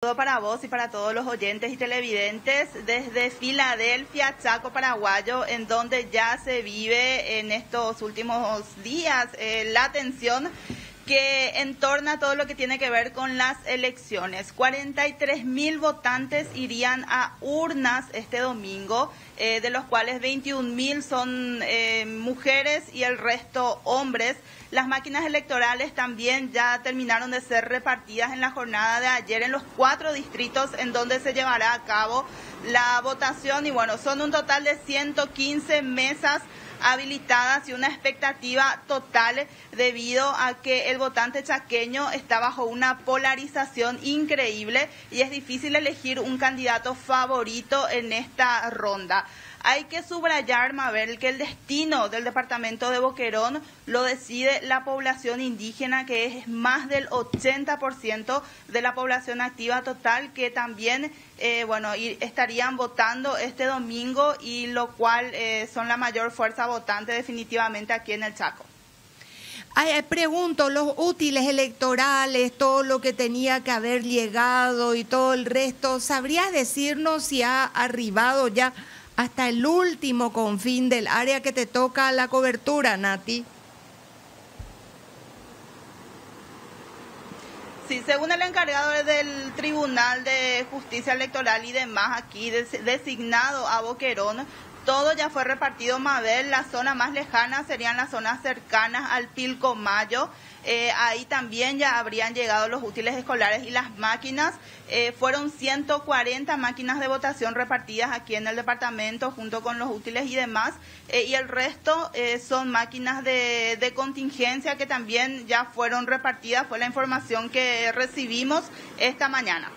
para vos y para todos los oyentes y televidentes desde Filadelfia, Chaco, Paraguayo, en donde ya se vive en estos últimos días eh, la tensión que entorna todo lo que tiene que ver con las elecciones. 43 mil votantes irían a urnas este domingo, eh, de los cuales 21 mil son eh, mujeres y el resto hombres. Las máquinas electorales también ya terminaron de ser repartidas en la jornada de ayer en los cuatro distritos en donde se llevará a cabo la votación y bueno, son un total de 115 mesas habilitadas y una expectativa total debido a que el votante chaqueño está bajo una polarización increíble y es difícil elegir un candidato favorito en esta ronda. Hay que subrayar, Mabel, que el destino del departamento de Boquerón lo decide la población indígena, que es más del 80% de la población activa total, que también, eh, bueno, estarían votando este domingo y lo cual eh, son la mayor fuerza votante definitivamente aquí en el Chaco. Ay, pregunto, los útiles electorales, todo lo que tenía que haber llegado y todo el resto, ¿sabrías decirnos si ha arribado ya hasta el último confín del área que te toca la cobertura, Nati. Sí, según el encargado del Tribunal de Justicia Electoral y demás aquí designado a Boquerón, todo ya fue repartido Mabel, la zona más lejana serían las zonas cercanas al Pilcomayo. Eh, ahí también ya habrían llegado los útiles escolares y las máquinas. Eh, fueron 140 máquinas de votación repartidas aquí en el departamento junto con los útiles y demás. Eh, y el resto son máquinas de, de contingencia que también ya fueron repartidas. Fue la información que recibimos esta mañana.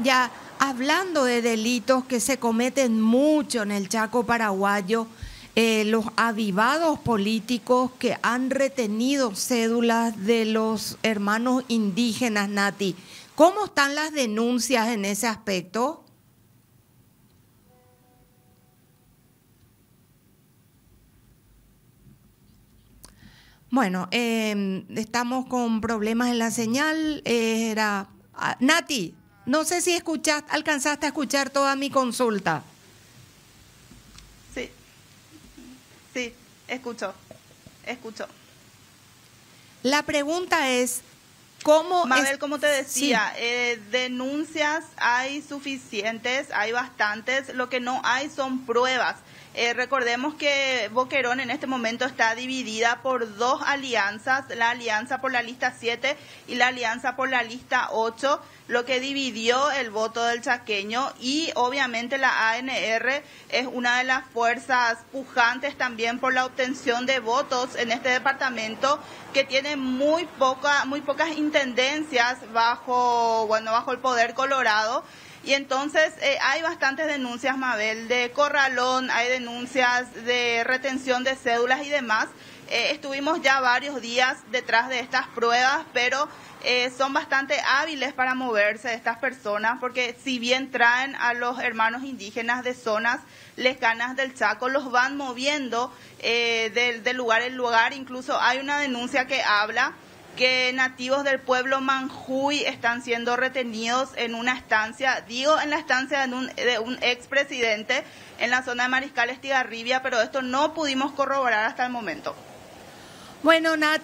Ya, hablando de delitos que se cometen mucho en el Chaco paraguayo, eh, los avivados políticos que han retenido cédulas de los hermanos indígenas, Nati. ¿Cómo están las denuncias en ese aspecto? Bueno, em, estamos con problemas en la señal. era ah, Nati, no sé si escuchaste, alcanzaste a escuchar toda mi consulta. Sí, escucho, escucho. La pregunta es, ¿cómo... Mabel, como te decía, eh, denuncias hay suficientes, hay bastantes, lo que no hay son pruebas. Eh, recordemos que Boquerón en este momento está dividida por dos alianzas, la alianza por la lista 7 y la alianza por la lista 8, lo que dividió el voto del chaqueño y obviamente la ANR es una de las fuerzas pujantes también por la obtención de votos en este departamento que tiene muy poca, muy pocas intendencias bajo, bueno, bajo el poder colorado. Y entonces eh, hay bastantes denuncias, Mabel, de corralón, hay denuncias de retención de cédulas y demás. Eh, estuvimos ya varios días detrás de estas pruebas, pero eh, son bastante hábiles para moverse estas personas, porque si bien traen a los hermanos indígenas de zonas lejanas del Chaco, los van moviendo de, de lugar en lugar. Incluso hay una denuncia que habla que nativos del pueblo Manjuy están siendo retenidos en una estancia, digo en la estancia de un, de un expresidente en la zona de Mariscal Estigarribia, pero esto no pudimos corroborar hasta el momento. Bueno, Nat.